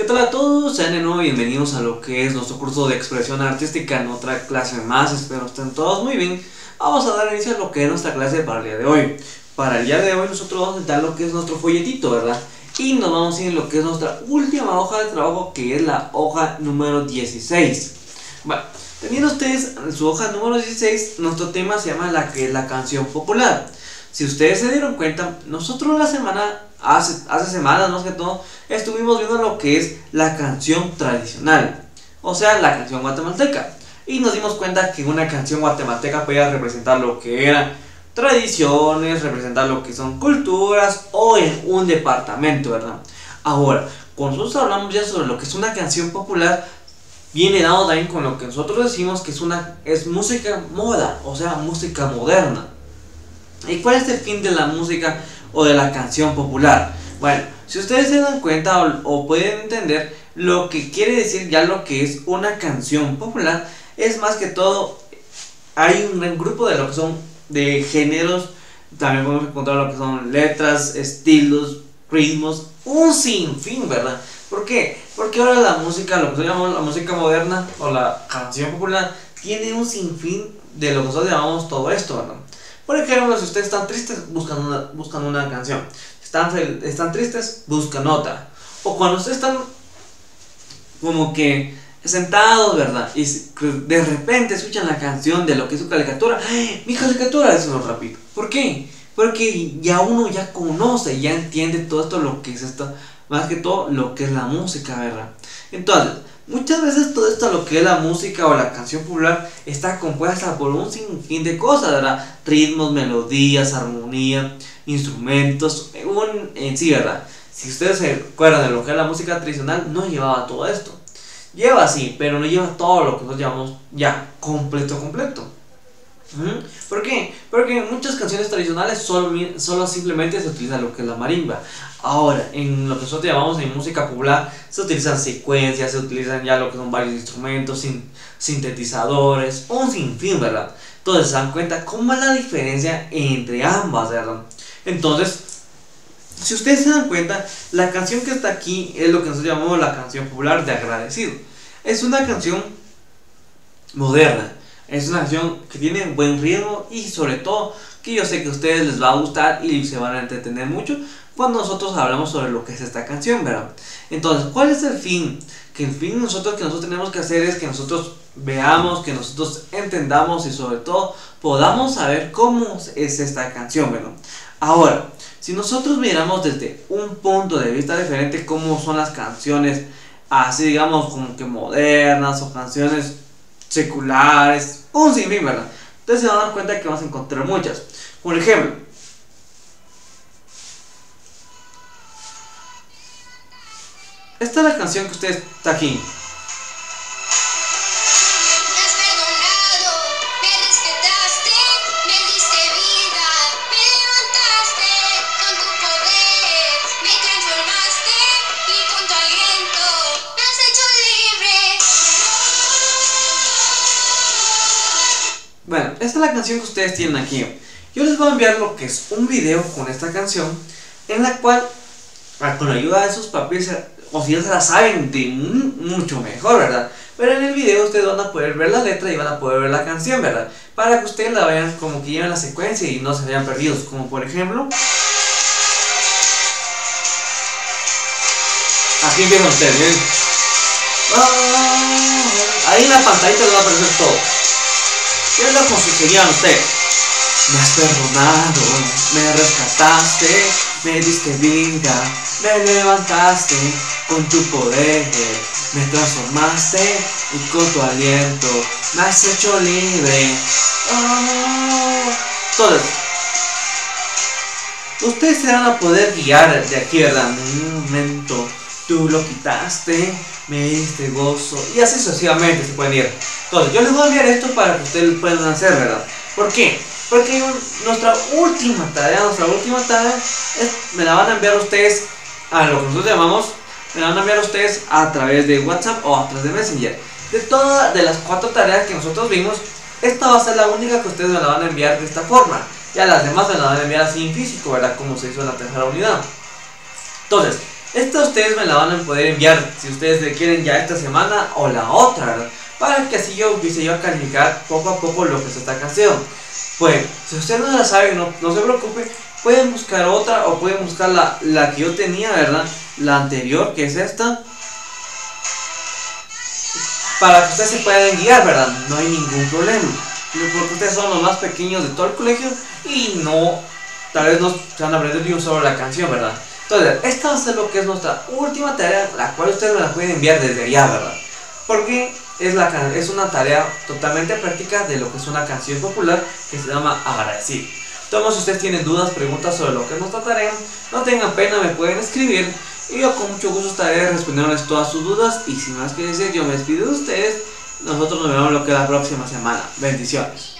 ¿Qué tal a todos? Sean de nuevo bienvenidos a lo que es nuestro curso de expresión artística en otra clase más. Espero estén todos muy bien. Vamos a dar inicio a lo que es nuestra clase para el día de hoy. Para el día de hoy nosotros vamos a dar lo que es nuestro folletito, ¿verdad? Y nos vamos a ir en lo que es nuestra última hoja de trabajo, que es la hoja número 16. Bueno, teniendo ustedes en su hoja número 16, nuestro tema se llama la que es la canción popular. Si ustedes se dieron cuenta, nosotros la semana, hace, hace semanas más que todo, estuvimos viendo lo que es la canción tradicional, o sea, la canción guatemalteca. Y nos dimos cuenta que una canción guatemalteca podía representar lo que eran tradiciones, representar lo que son culturas o en un departamento, ¿verdad? Ahora, cuando nosotros hablamos ya sobre lo que es una canción popular, viene dado también con lo que nosotros decimos que es una es música moda, o sea, música moderna. ¿Y cuál es el fin de la música o de la canción popular? Bueno, si ustedes se dan cuenta o, pueden entender lo que quiere decir ya lo que es una canción popular, es más que todo, hay un gran grupo de lo que son de géneros, también podemos encontrar lo que son letras, estilos, ritmos, un sinfín, ¿verdad? ¿Por qué? Porque ahora la música, lo que se llama la música moderna o la canción popular, tiene un sinfín de lo que nosotros llamamos todo esto, ¿verdad? Por ejemplo, si ustedes están tristes, buscan una, una canción. Si están, están tristes, buscan otra. O cuando ustedes están como que sentados, ¿verdad? Y de repente escuchan la canción de lo que es su caricatura. Mi caricatura es un rápido. ¿Por qué? Porque ya uno ya conoce, ya entiende todo esto, lo que es esto, más que todo lo que es la música, ¿verdad? Entonces, Muchas veces todo esto, lo que es la música o la canción popular, está compuesta por un sinfín de cosas, ¿verdad? Ritmos, melodías, armonía, instrumentos, un, en sí, ¿verdad? Si ustedes se acuerdan de lo que es la música tradicional, no llevaba todo esto. Lleva sí, pero no lleva todo lo que nosotros llamamos ya completo, completo. ¿Por qué? Porque en muchas canciones tradicionales solo, solo simplemente se utiliza lo que es la marimba. Ahora, en lo que nosotros llamamos en música popular, se utilizan secuencias, se utilizan ya lo que son varios instrumentos, sintetizadores, un sinfín, ¿verdad? Entonces se dan cuenta cómo es la diferencia entre ambas, ¿verdad? Entonces, si ustedes se dan cuenta, la canción que está aquí es lo que nosotros llamamos la canción popular de agradecido. Es una canción moderna es una canción que tiene buen ritmo y sobre todo que yo sé que a ustedes les va a gustar y se van a entretener mucho cuando nosotros hablamos sobre lo que es esta canción, ¿verdad? Entonces, ¿cuál es el fin? Que el fin nosotros que nosotros tenemos que hacer es que nosotros veamos, que nosotros entendamos y sobre todo podamos saber cómo es esta canción, ¿verdad? Ahora, si nosotros miramos desde un punto de vista diferente cómo son las canciones, así digamos como que modernas o canciones seculares, un sinfín, ¿verdad? Entonces se van a dar cuenta que vamos a encontrar muchas. Por ejemplo, esta es la canción que usted está aquí. Bueno, esta es la canción que ustedes tienen aquí. Yo les voy a enviar lo que es un video con esta canción, en la cual, ah, con la ayuda de sus papeles, o si ya se la saben de mucho mejor, ¿verdad? Pero en el video ustedes van a poder ver la letra y van a poder ver la canción, ¿verdad? Para que ustedes la vean como que lleven la secuencia y no se vayan perdidos. Como por ejemplo... Aquí empiezan ustedes, ¿bien? Ah, ahí en la pantallita les va a aparecer todo. ¿Qué es lo que sucedía usted? Me has perdonado, me rescataste, me diste vida, me levantaste con tu poder, me transformaste y con tu aliento me has hecho libre. Oh. Entonces, ustedes se van a poder guiar de aquí, ¿verdad? En un momento tú lo quitaste, me diste gozo, y así sucesivamente se pueden ir. Entonces, yo les voy a enviar esto para que ustedes lo puedan hacer, ¿verdad? ¿Por qué? Porque nuestra última tarea, nuestra última tarea, me la van a enviar ustedes a lo que nosotros llamamos, me la van a enviar ustedes a través de WhatsApp o a través de Messenger. De todas de las cuatro tareas que nosotros vimos, esta va a ser la única que ustedes me la van a enviar de esta forma. Ya las demás me la van a enviar así en físico, ¿verdad? Como se hizo en la tercera unidad. Entonces, Esta ustedes me la van a poder enviar si ustedes le quieren ya esta semana o la otra, ¿verdad? Para que así yo empiece yo a calificar poco a poco lo que es esta canción. Pues, si ustedes no la saben, no, no se preocupen, pueden buscar otra o pueden buscar la, la que yo tenía, ¿verdad? La anterior, que es esta. Para que ustedes se puedan guiar, ¿verdad? No hay ningún problema. Porque ustedes son los más pequeños de todo el colegio y no, tal vez no se van a aprender ni un solo la canción, ¿verdad? Entonces, esta va a ser lo que es nuestra última tarea, la cual ustedes me la pueden enviar desde allá, ¿verdad? Porque es, la, es una tarea totalmente práctica de lo que es una canción popular que se llama Agradecido. Todos si ustedes tienen dudas, preguntas sobre lo que es nuestra tarea, no tengan pena, me pueden escribir y yo con mucho gusto estaré respondiéndoles todas sus dudas y sin más que decir, yo me despido de ustedes, nosotros nos vemos lo que es la próxima semana. Bendiciones.